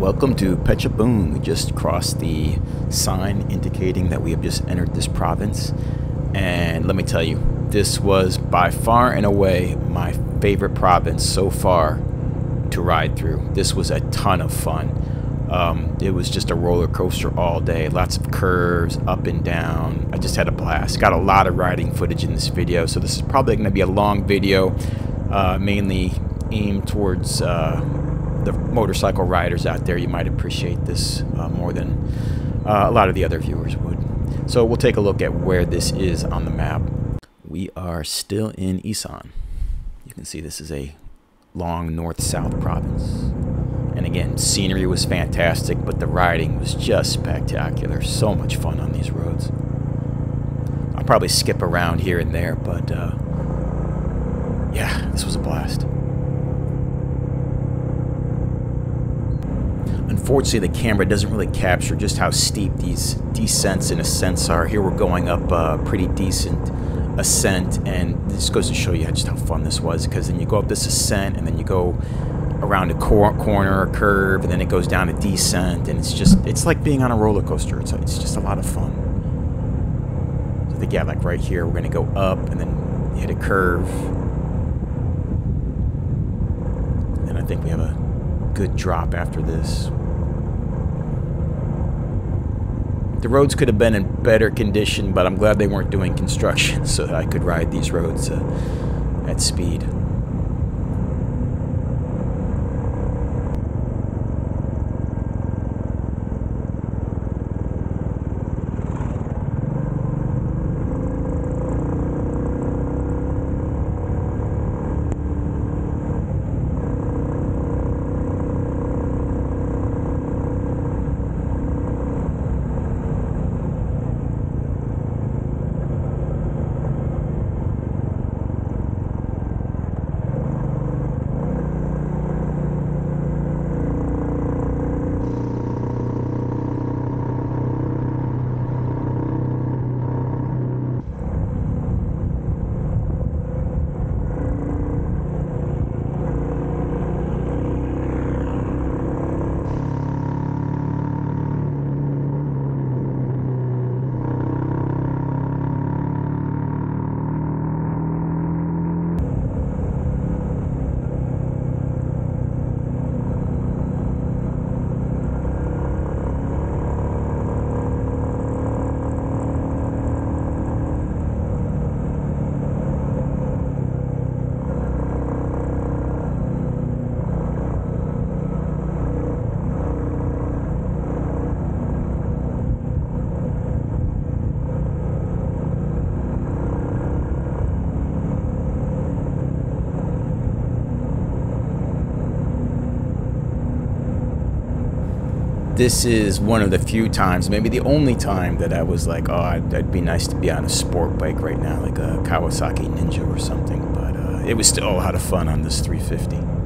Welcome to Phetchabun. We just crossed the sign indicating that we have just entered this province. And let me tell you, this was by far and away my favorite province so far to ride through. This was a ton of fun. Um, it was just a roller coaster all day. Lots of curves, up and down. I just had a blast. Got a lot of riding footage in this video, so this is probably going to be a long video, uh, mainly aimed towards uh, the motorcycle riders out there, you might appreciate this uh, more than uh, a lot of the other viewers would. So we'll take a look at where this is on the map. We are still in Isan. You can see this is a long north-south province. And again, scenery was fantastic, but the riding was just spectacular. So much fun on these roads. I'll probably skip around here and there, but uh, yeah, this was a blast. Unfortunately, the camera doesn't really capture just how steep these descents and ascents are. Here we're going up a pretty decent ascent, and this goes to show you just how fun this was, because then you go up this ascent, and then you go around a cor corner, a curve, and then it goes down a descent, and it's just, it's like being on a roller coaster. It's, it's just a lot of fun. So I think, yeah, like right here, we're going to go up, and then hit a curve. And I think we have a good drop after this. The roads could have been in better condition, but I'm glad they weren't doing construction so that I could ride these roads uh, at speed. This is one of the few times, maybe the only time that I was like, oh, I'd, would be nice to be on a sport bike right now, like a Kawasaki Ninja or something. But uh, it was still a lot of fun on this 350.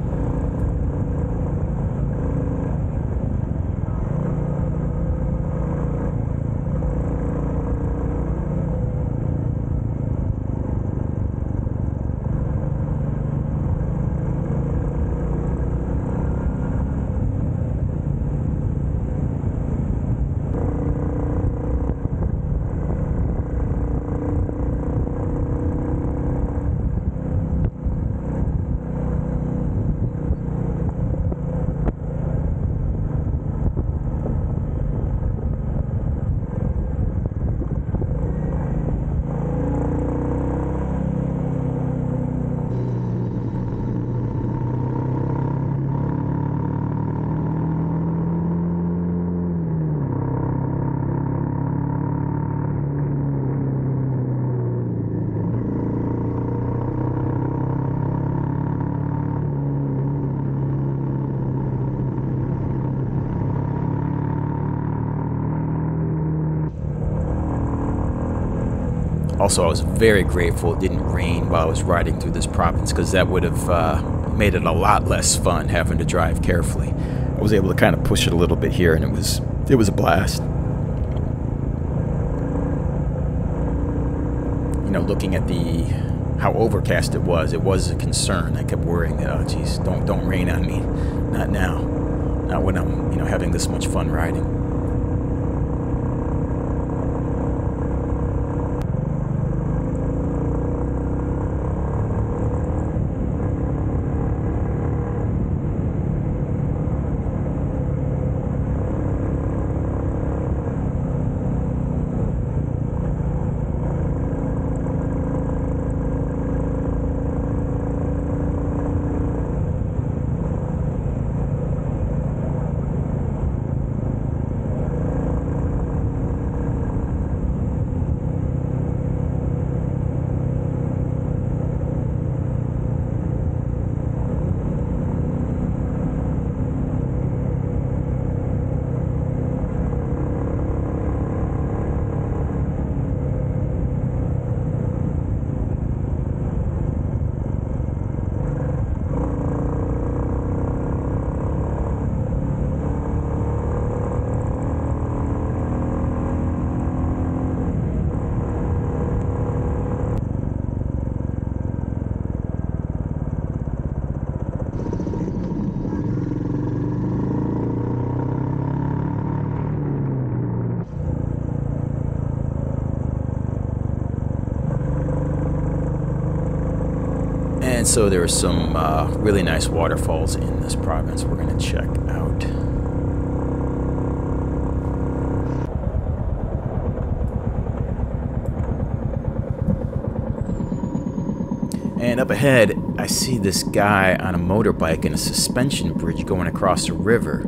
Also, I was very grateful it didn't rain while I was riding through this province because that would have uh, made it a lot less fun having to drive carefully. I was able to kind of push it a little bit here, and it was it was a blast. You know, looking at the how overcast it was, it was a concern. I kept worrying that oh geez, don't don't rain on me, not now. Not when I'm, you know, having this much fun riding. And so there are some uh, really nice waterfalls in this province we're going to check out. And up ahead, I see this guy on a motorbike in a suspension bridge going across a river.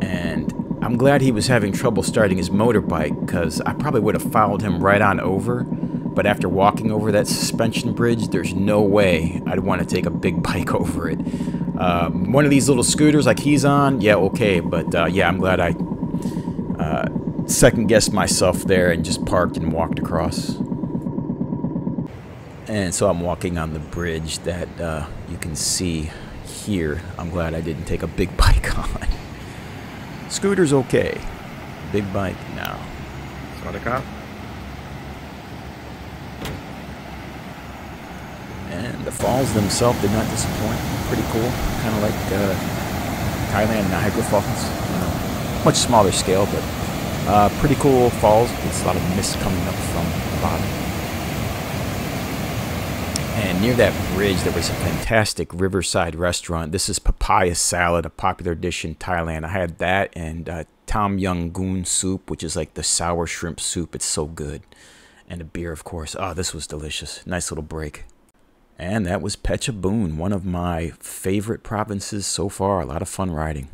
And I'm glad he was having trouble starting his motorbike because I probably would have followed him right on over but after walking over that suspension bridge, there's no way I'd want to take a big bike over it. Um, one of these little scooters like he's on, yeah, okay, but uh, yeah, I'm glad I uh, second guessed myself there and just parked and walked across. And so I'm walking on the bridge that uh, you can see here. I'm glad I didn't take a big bike on. Scooter's okay. Big bike, no. Saw the cop? And the falls themselves did not disappoint. Pretty cool. Kind of like uh, Thailand Niagara Falls. Uh, much smaller scale, but uh, pretty cool falls. It's a lot of mist coming up from the bottom. And near that bridge, there was a fantastic riverside restaurant. This is papaya salad, a popular dish in Thailand. I had that and uh, tom yum goong soup, which is like the sour shrimp soup. It's so good. And a beer, of course. Oh, this was delicious. Nice little break. And that was Phetchabun, one of my favorite provinces so far. A lot of fun riding.